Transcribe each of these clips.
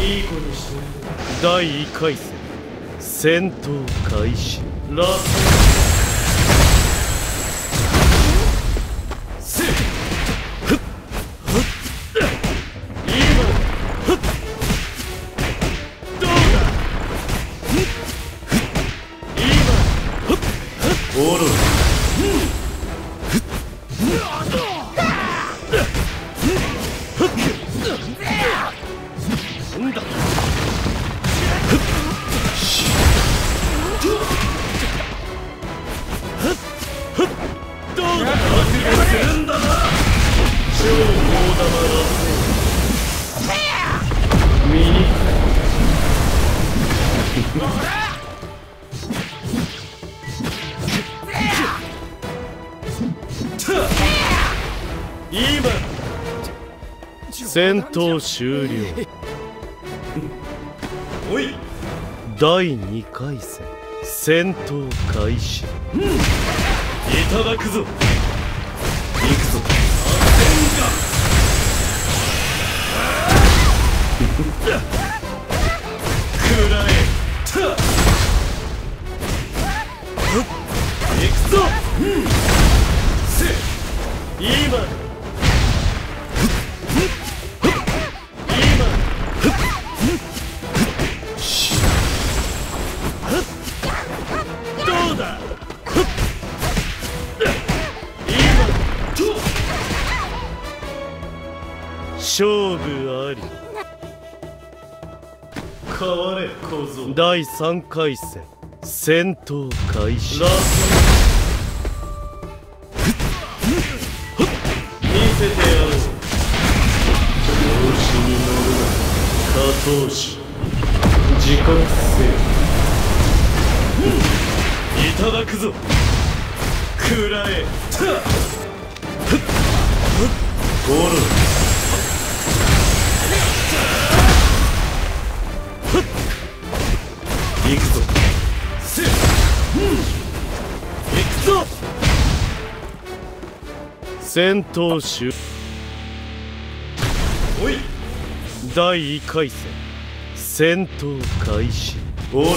いい子にして第1回戦。戦闘開始。ラスト。せっふ今戦闘終了。おい第2回戦戦闘開始。いただくぞ。行くぞ。く 勝負あり変われ小僧第3回戦戦闘開始せてやろう調子に乗るな加藤氏自覚せよいただくぞくらえゴロ戦闘終おい。第1回戦戦闘開始。おろ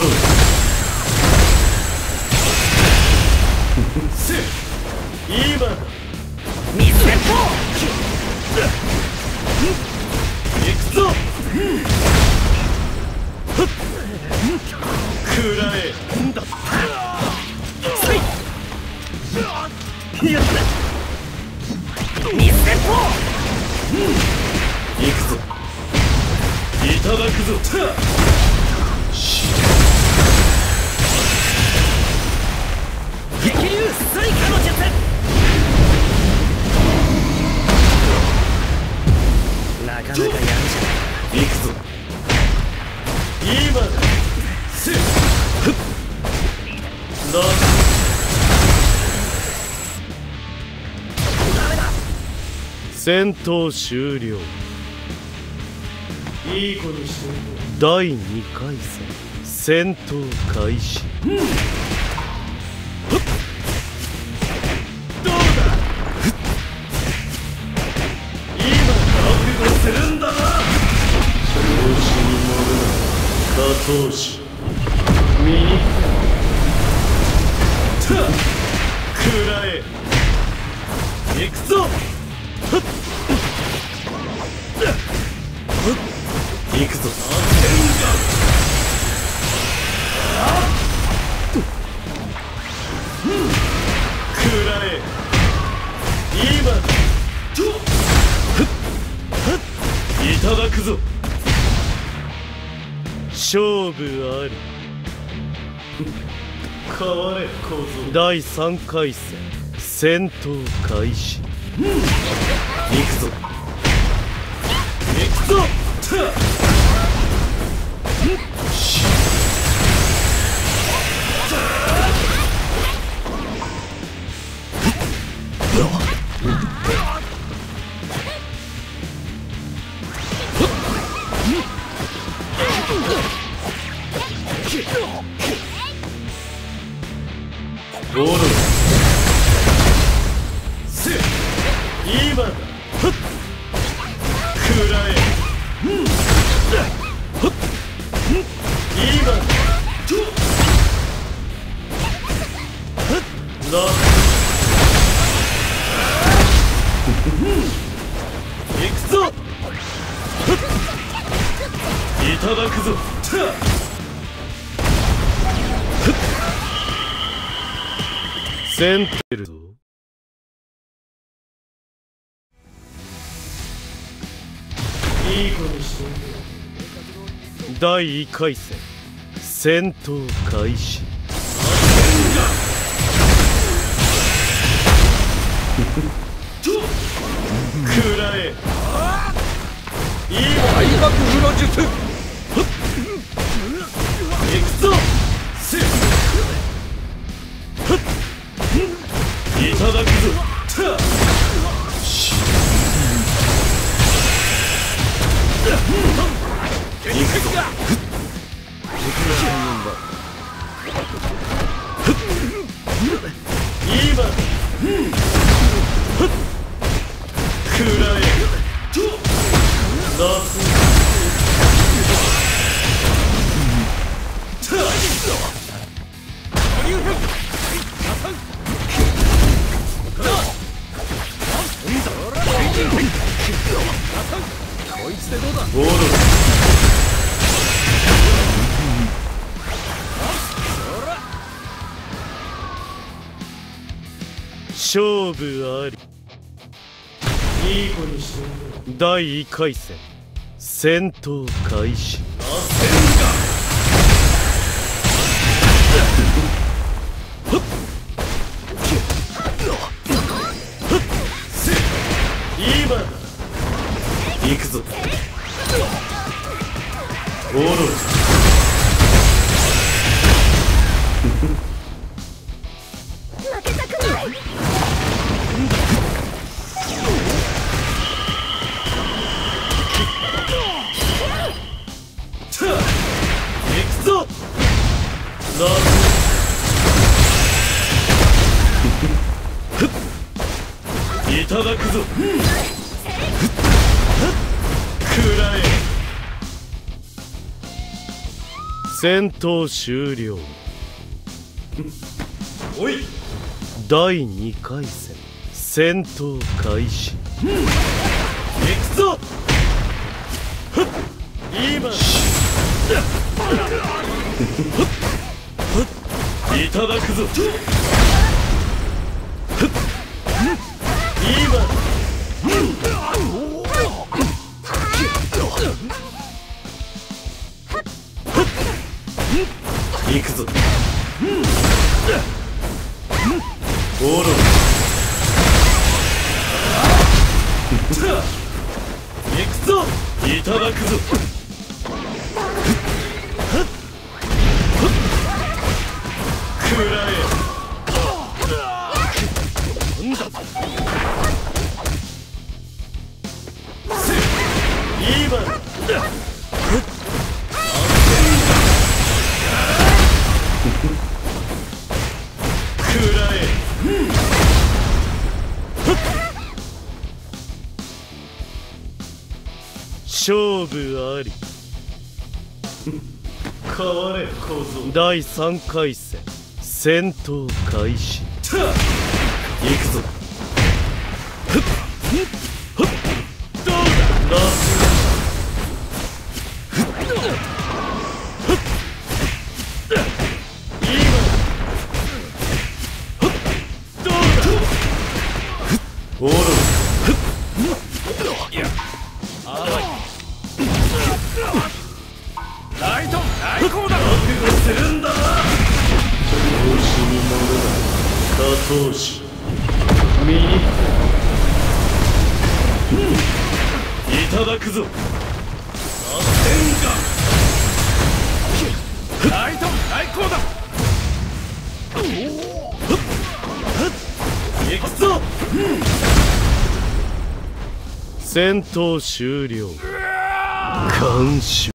せ。今だ。水鉄砲行くぞ。くらえん。だ水行くぞ。いただくぞ。し激流水化の術。なかなかやるじゃない。行くぞ。今だ。せっ。ふっ戦闘終了。トいい子にして第2回戦戦闘開始。どうだ？今覚悟するんだな。調子に乗るな。加藤氏行くぞ。くらえ今。いただくぞ。勝負あり。変われ小僧。第3回戦。戦闘開始。うん行くぞ。行くぞ。た しいくぞ。いただくぞ。センテルぞ。いい子にして第1回戦。戦闘開始。フフ食らえ術。行くぞいつでどうだボロ勝負あり。いい子にして第1回戦。戦闘開始。ボロ負けたくない行くぞ夏いただくぞ食らえ。戦闘終了。おい。第2回戦戦闘開始。行くぞ。今。いただくぞ。今いただくぞ。勝負あり。変われ小僧。第3回戦戦闘開始。行くぞ。どうだ？ただくぞ。ライト最高だ。行くぞ。戦闘終了。監視